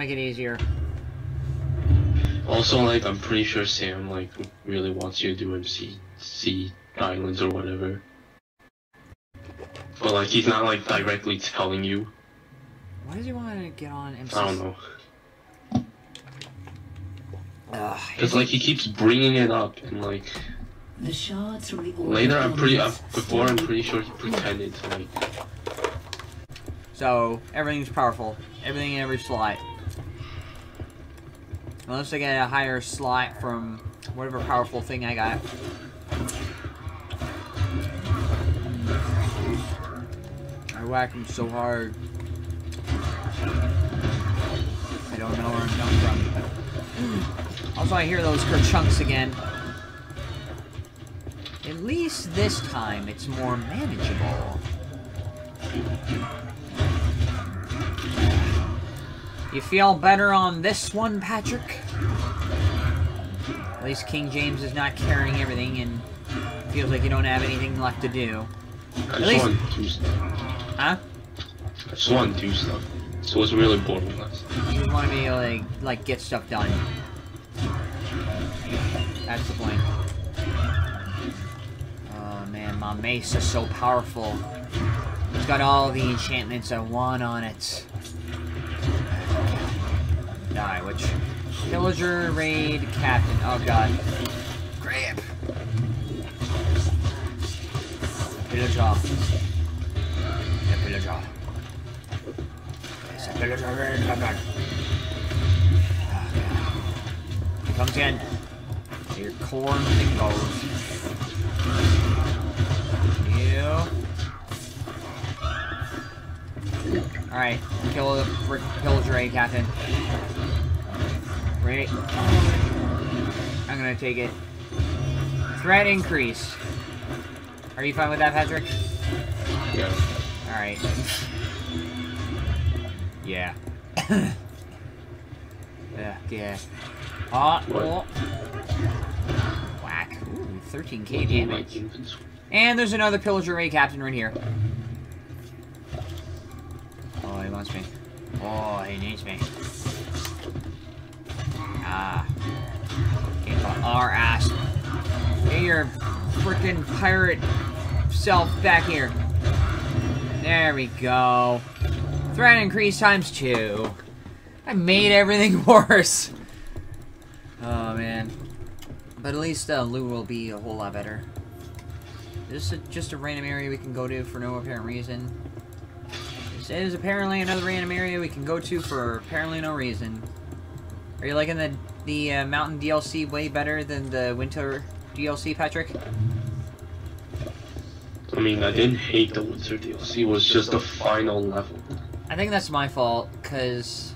make it easier. Also, like, I'm pretty sure Sam, like, really wants you to do MC C islands or whatever. But, like, he's not, like, directly telling you. Why does he want to get on MC? I don't know. Ugh, Cause, like, he keeps bringing it up, and, like, The shards from the later, I'm pretty, uh, elements before, I'm pretty sure he pretended to, like, So, everything's powerful. Everything in every slot. Unless I get a higher slot from whatever powerful thing I got. I whack him so hard. I don't know where I'm coming from. Also, I hear those kerchunks again. At least this time, it's more manageable. You feel better on this one, Patrick? At least King James is not carrying everything and feels like you don't have anything left to do. I At least- just want do stuff. Huh? I just want to do stuff. So it was really boring last. You want to be able to, like, get stuff done. That's the point. Oh, man, my mace is so powerful. It's got all the enchantments I want on it. Die, which... Villager, raid, captain. Oh, God. Grab! Villager. The villager. It's a villager. villager. He comes in. Your corn thing goes. You. Alright, kill the frick pillager raid captain. Right. I'm gonna take it. Threat increase. Are you fine with that, Patrick? Yeah. Alright. yeah. yeah, yeah. Ah, oh. Whack. Ooh, 13k damage. And there's another Pillager Raid Captain right here. Oh, he wants me. Oh, he needs me. Your freaking pirate self back here. There we go. Threat increase times two. I made everything worse. Oh, man. But at least uh, loot will be a whole lot better. This is just a random area we can go to for no apparent reason. This is apparently another random area we can go to for apparently no reason. Are you liking the the uh, mountain DLC way better than the winter DLC, Patrick? I mean, I didn't hate the Winter DLC. It was just the final level. I think that's my fault, cause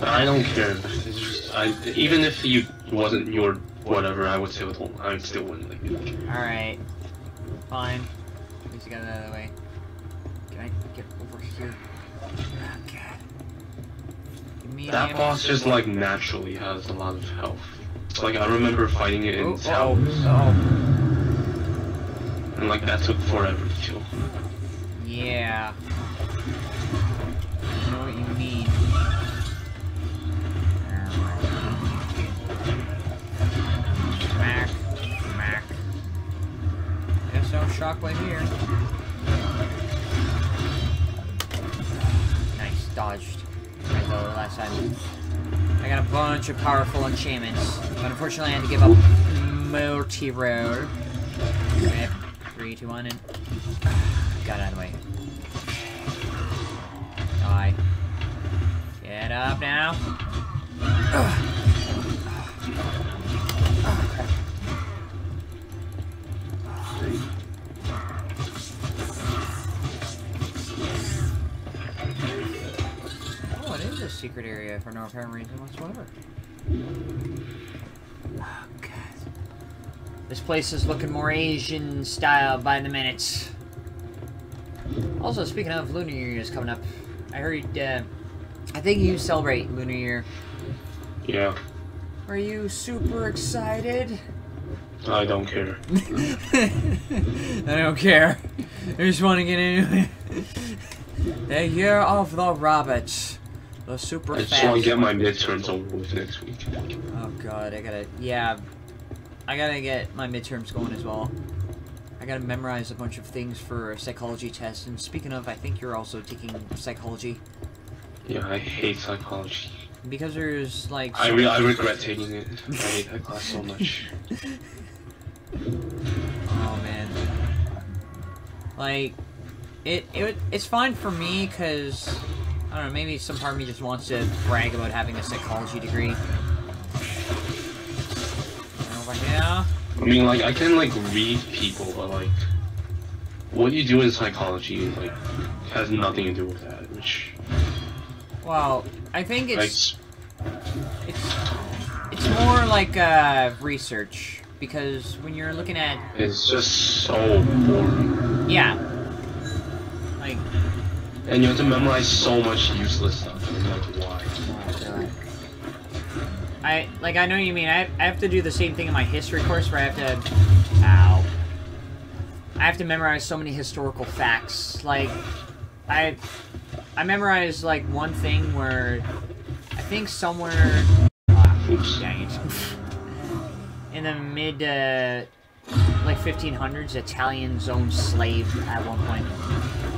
I don't care. It's just, I, even if you wasn't your whatever, I would still I would still win. Like, alright, fine. At least you got it out of the way. Can I get over here? Oh, God. Give me that boss just like naturally has a lot of health. Like I remember fighting it in Oh, oh, towers, oh. and like that took forever to kill. Yeah. I know what you mean. Smack. Smack. There's no shockwave here. Nice, dodged. Right though, the last time. I got a bunch of powerful enchantments. But unfortunately I had to give up multi-roll. Okay, three, two, one, and got out of the way. Die. Get up now. Oh, secret area for no apparent reason whatsoever. Oh, God. This place is looking more Asian style by the minute. Also, speaking of, Lunar Year is coming up. I heard, uh, I think you celebrate Lunar Year. Yeah, Are you super excited? I don't care. I don't care. I just want to get into it. the Year of the Rabbit. The super I just want to get my midterms over with next week. Oh god, I gotta. Yeah. I gotta get my midterms going as well. I gotta memorize a bunch of things for a psychology test. And speaking of, I think you're also taking psychology. Yeah, I hate psychology. Because there's like. I re I regret taking it. I hate that class so much. Oh man. Like, it, it it's fine for me because I don't know. Maybe some part of me just wants to brag about having a psychology degree. Over here. I mean, like, I can, like, read people, but, like, what you do in psychology, like, has nothing to do with that, which, Well, I think like, it's it's it's more like uh, research because when you're looking at it's just so boring. yeah, like And you have to memorize so much useless stuff, and, like, why? I like I know what you mean. I I have to do the same thing in my history course where I have to ow. I have to memorize so many historical facts. Like I I memorized like one thing where I think somewhere ah, Oops. dang it. in the mid uh, like 1500s Italians owned slave at one point.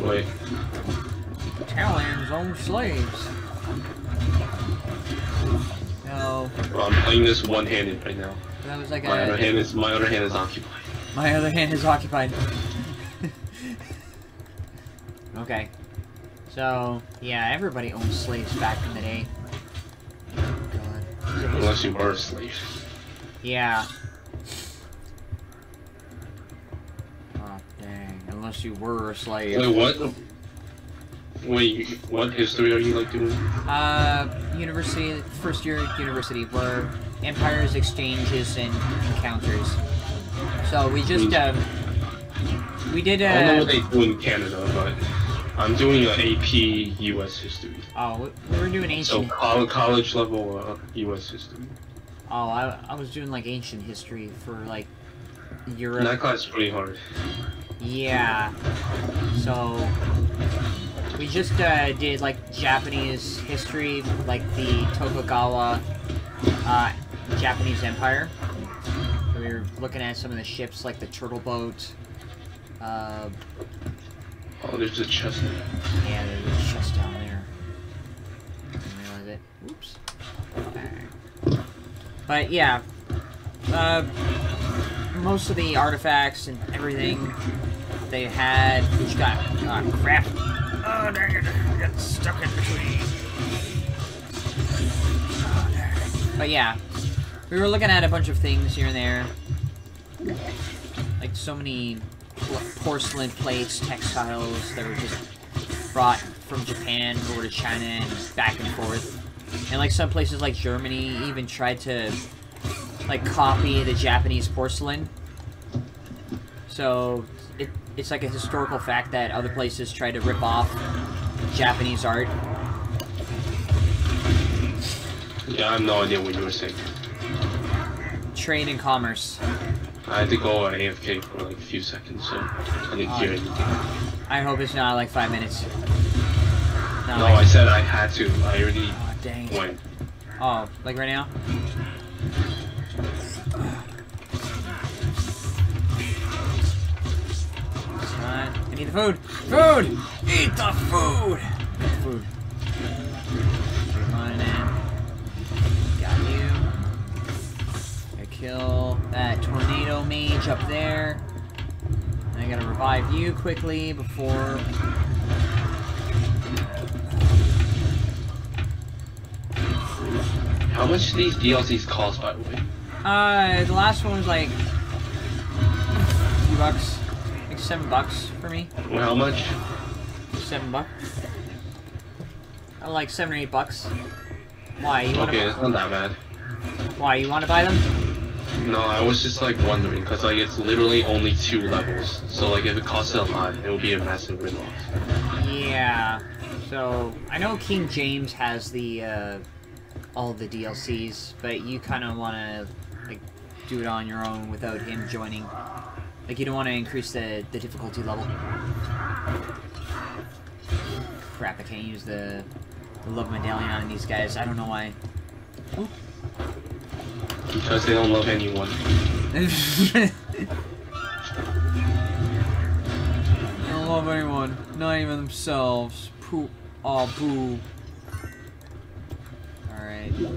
Wait, Italians own slaves. No, well, I'm playing this one-handed right now. that was like My a other hand is, my other hand is occupied. My other hand is occupied. okay. So, yeah, everybody owned slaves back in the day. God. Is it his- Unless you were a slave. Yeah. Oh, dang. Unless you were a slave. Wait, what? Wait, what history are you, like, doing? Uh, university, first year at university, where empires, exchanges, and encounters. So we just, um, we did, I don't know uh, what they do in Canada, but I'm doing an AP US history. oh, we- we were doing ancient, So college level uh, US history. oh, I, I was doing, like, ancient history for, like, And Europe. that class is pretty hard. Yeah. So we just uh, did like Japanese history, like the Tokugawa uh, Japanese Empire. So we were looking at some of the ships, like the Turtle Boat. Uh, Oh, there's a chest there. yeah, there's a chest down there. Didn't realize it. Oops. But yeah, uh, most of the artifacts and everything they had, which got uh, crap. Oh dang it! Stuck in between. But yeah, we were looking at a bunch of things here and there, like so many porcelain plates, textiles that were just brought from Japan over to China and back and forth. And like some places like Germany even tried to like copy the Japanese porcelain. So it, it's like a historical fact that other places try to rip off Japanese art. Yeah, I have no idea what you were saying. Trade and commerce. I had to go AFK for like a few seconds, so I didn't hear anything. I hope it's not like five minutes. Not No, like- I said I had to. I already Oh, dang went. Oh, like right now? Son, I need the food. Food! Eat the food! Eat food. Come on in. Got you. I kill that tornado mage up there. I gotta revive you quickly before How much do these DLCs cost, by the way? Uh, the last one was like few bucks, like seven bucks for me. Well, how much? Seven bucks. Uh, like seven or eight bucks. Why you want Okay, it's not that bad. Why you want to buy them? No, I was just like wondering, because like it's literally only two levels. So like if it costs a lot, it will be a massive ripoff. Yeah. So I know King James has the uh, all the DLCs, but you kind of want to like do it on your own without him joining. Like you don't want to increase the the difficulty level. Crap! I can't use the the love medallion on these guys. I don't know why. Because they don't love anyone. they don't love anyone, not even themselves. Poop. Oh, boo. Alright. Can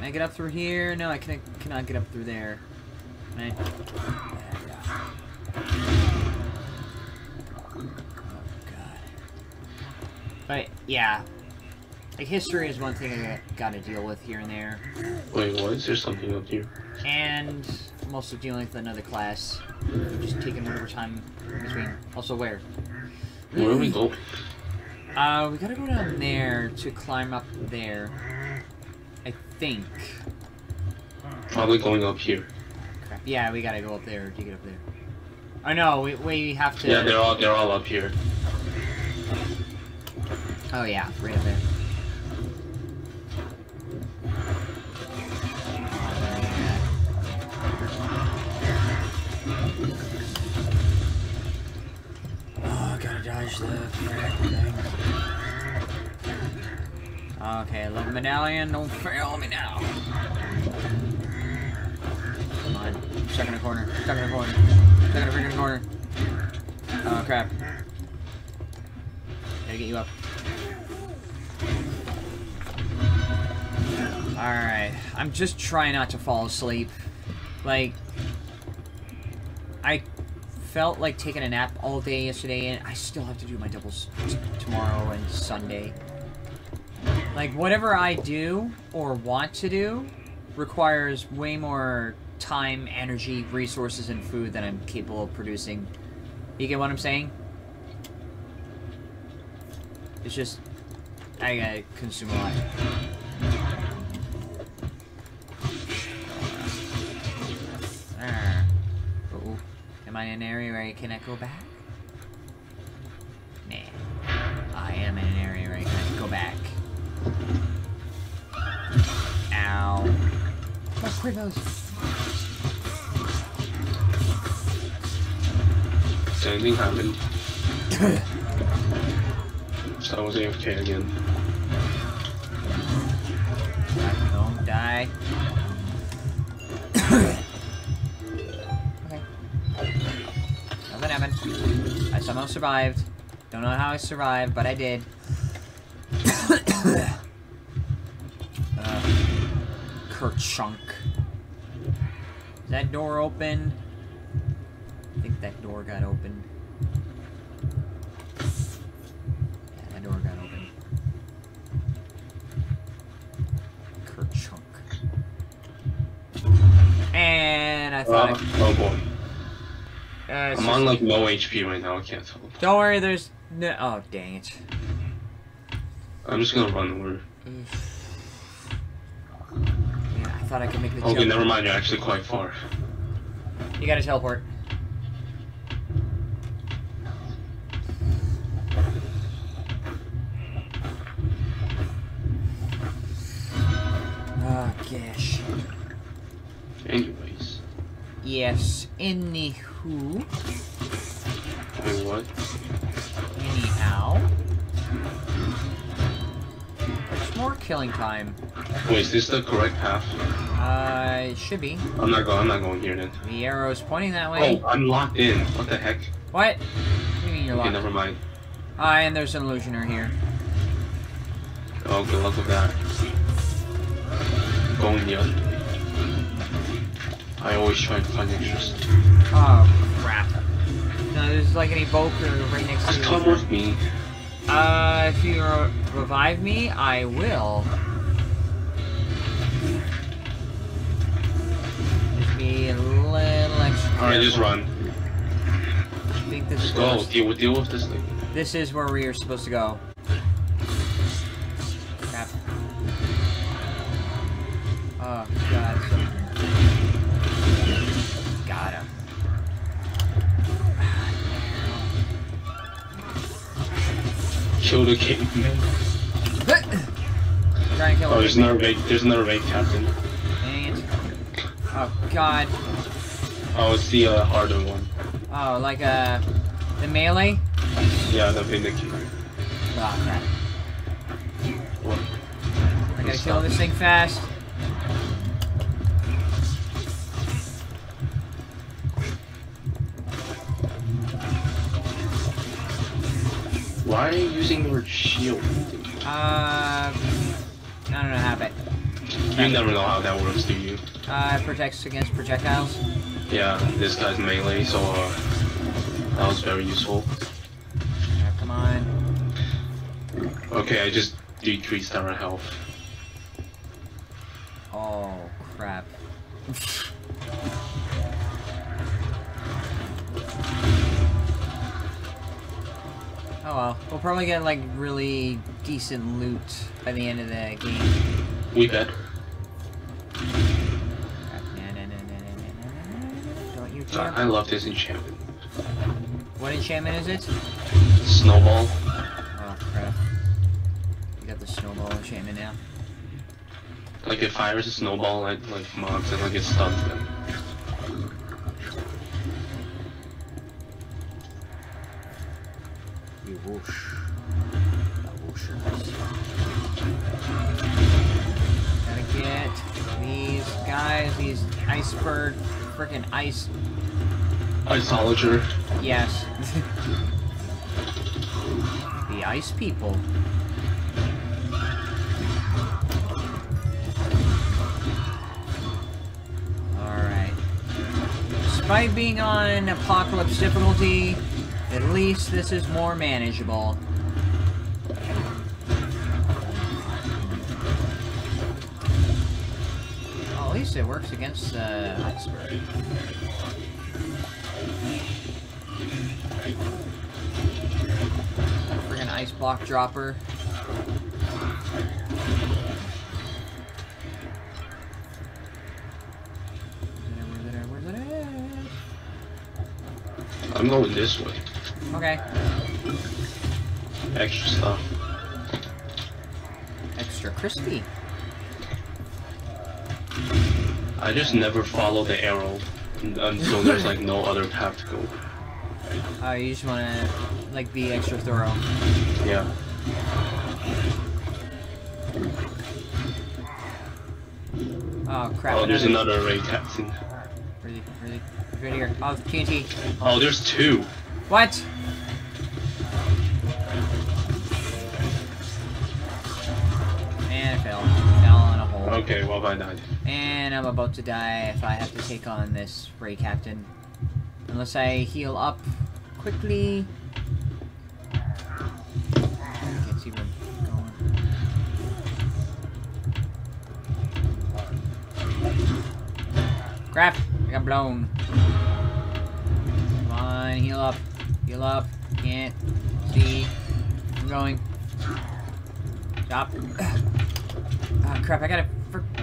I get up through here? No, I can, cannot get up through there. God. But, yeah. Like, history is one thing I gotta deal with here and there. Wait, what? Is there something up here? And I'm also dealing with another class. Just taking whatever time in between. Also, where? Where are we going? Uh, we gotta go down there to climb up there. I think. Probably going up here. Crap. Yeah, we gotta go up there to get up there. Oh no, we, we have to. Yeah, they're all they're all up here. Oh yeah, right up there. Oh, gotta dodge the thing. Okay, love medallion, don't fail me now. Stuck in a corner, stuck in a corner, stuck in a freaking corner. Oh crap. Gotta get you up. Alright, I'm just trying not to fall asleep. Like, I felt like taking a nap all day yesterday, and I still have to do my doubles tomorrow and Sunday. Like, whatever I do or want to do requires way more time, energy, resources, and food that I'm capable of producing. You get what I'm saying? It's just, I gotta consume a lot. Oh, am I in an area where I cannot go back? Nah. I am in an area where I cannot go back. Ow. Oh, Quivos! Anything happen? so I was AFK again. Don't die. okay. Nothing happened. I somehow survived. Don't know how I survived, but I did. uh, Kerchunk. Is that door open? Think that door got opened. Yeah, that door got open. Kerchunk. And I thought. Uh, I- oh boy. uh, I'm on like low HP right now. I can't tell. Don't worry, there's no. Oh, dang it. I'm just gonna run over. Yeah, I thought I could make the Okay, jump. never mind. You're actually quite far. You gotta teleport. Oh, gosh. Anyways. Yes, anywho. Wait, what? Anyhow. There's more killing time. Wait, is this the correct path? Uh, it should be. I'm not going. I'm not going here then. The arrow's pointing that way. Oh, I'm locked in. What the heck? What? What do you mean you're Okay, locked? never mind. Ah, and there's an illusioner here. Oh, good luck with that. Going the other way. I always try and find extras. Oh, crap. No, there's like an evoker right next Just to come with me. Uh, if you re- revive me, I will. Just be a little extra Alright, just run. I think this is, Just go. Deal with deal with this thing. this is where we are supposed to go. Oh, God. Got him. Kill the king. Try and kill Oh, there's another raid. There's another raid captain. Dang it. Oh, God. Oh, it's the uh, harder one. Oh, like, uh, the melee? Yeah, the vindicator. Oh crap. What? I gotta kill this thing fast. Why are you using the word shield? Uh, I don't know habit. You never know how that works, do you? Uh, it protects against projectiles. Yeah, this guy's melee, so uh, that was very useful. Yeah, come on. Okay, I just decreased our health. Oh crap. Oh well, we'll probably get like really decent loot by the end of the game. We bet. Don't you I I love this enchantment. What enchantment is it? Snowball. Oh crap. You got the snowball enchantment now. Like it fires a snowball at like mobs and like it stuns them. Whoosh. Gotta get these guys, these iceberg, freaking ice. Iceologer. Yes. the ice people. Alright. Despite being on Apocalypse difficulty, at least this is more manageable. Oh, at least it works against the iceberg. Friggin' ice block dropper. I'm going this way. Okay. Extra stuff. Extra crispy. I just never follow the arrow until there's like no other path to go. Oh, you just wanna, like, be extra thorough. Yeah. Oh, crap. Oh, there's another raid captain. Where's he? Where's he? Right here. Oh, TNT. Oh, there's two. What? Okay, well I died. And I'm about to die if I have to take on this Raid Captain. Unless I heal up quickly. Crap! I got blown. Come on, heal up. Heal up. Can't see. I'm going. Stop. Ah, crap, I gotta,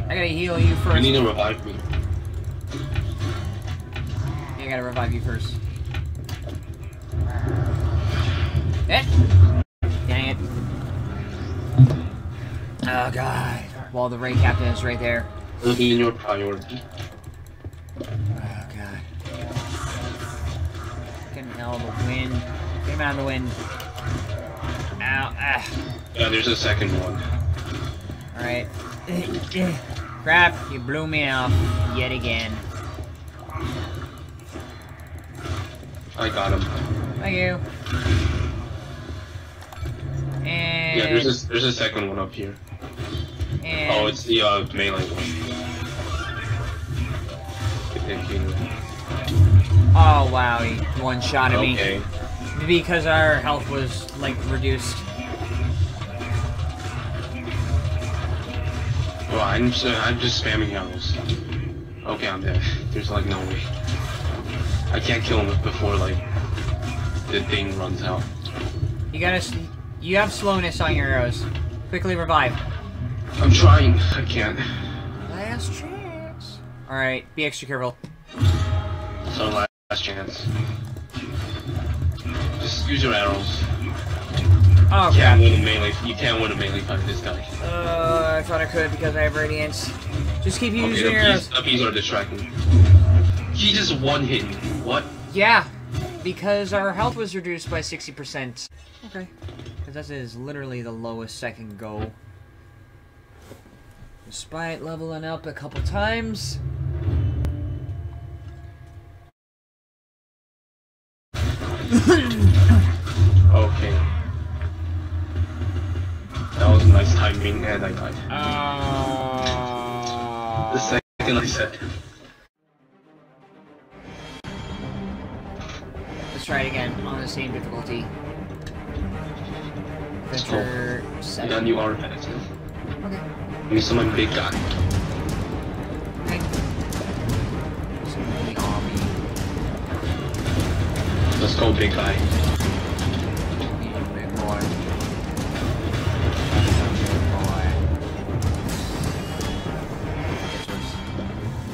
I gotta heal you You first. need to revive me. Yeah, I gotta revive you first. Eh! Dang it. Oh god. Well, the Raid Captain is right there. It'll be your priority. Oh god. Fucking hell, the wind. Get him out of the wind. Ow, ah. Yeah, there's a second one. Alright. Crap, you blew me off yet again. I got him. Thank you. And, Yeah, there's a there's a second one up here. and Oh, it's the uh, melee one. Oh wow, he one shot at Okay. me because our health was like reduced. Well, I'm just, I'm just spamming arrows. Okay, I'm dead. There's like no way. I can't kill him before like the thing runs out. You gotta, you have slowness on your arrows. Quickly revive. I'm trying. I can't. Last chance. All right, be extra careful. So last chance. Just use your arrows. Oh You crap. can't win a melee. You can't win a melee fight with this guy. Uh, I thought I could because I have radiance. Just keep Okay, using the your bees, arrows. the bees are distracting. He just one hit me. What? Yeah. because our health was reduced by 60%. Okay. Because that is literally the lowest I can go. Despite leveling up a couple times. and I died. Uh, The second I said, Let's try it again on the same difficulty. Let's go. Adventure I got 7. Okay. Give me some big guy. Okay. Let's go, big guy.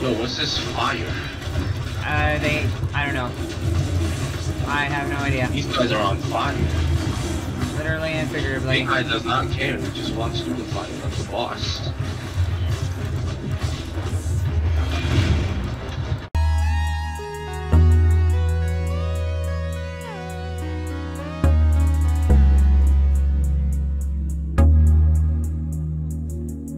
Yo, what's this fire? Uh, they. I don't know. I have no idea. These guys are on fire. Literally and figuratively. Big guy does not care. He just wants to do the fire. That's the boss.